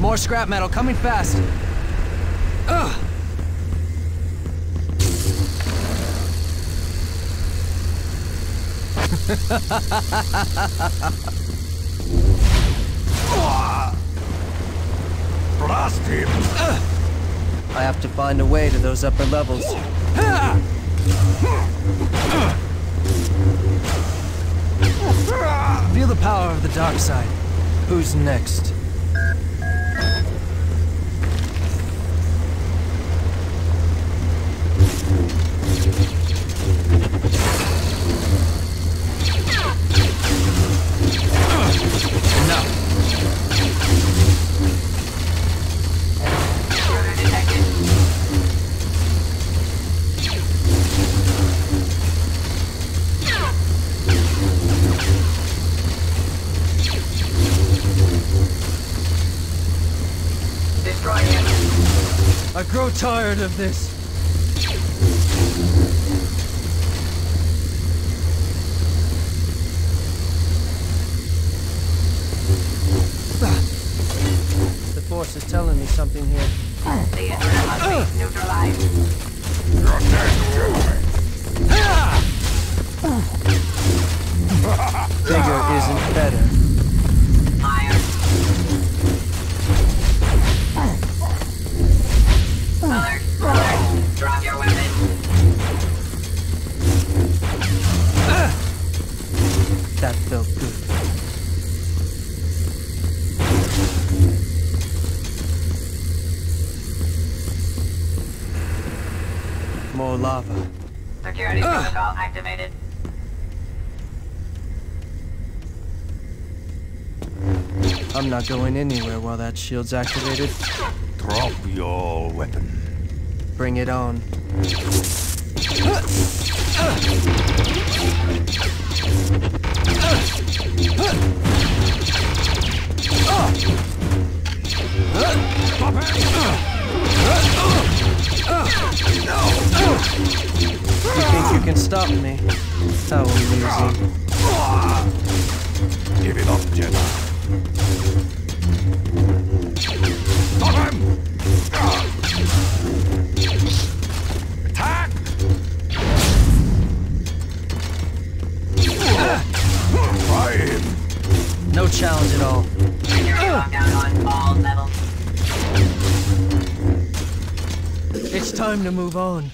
More scrap metal coming fast. Ugh. Blast him! I have to find a way to those upper levels. The dark side. Who's next? I grow tired of this. The Force is telling me something here. The internet must be neutralized. You're dead! Bigger isn't better. More lava. Security ah! protocol activated. I'm not going anywhere while that shield's activated. Drop your weapon. Bring it on. Ah! Ah! You think you can stop me? How amusing. Give it up, Jedi. Stop him! Attack! Try him! No challenge at all. Security lockdown on all levels. It's time to move on.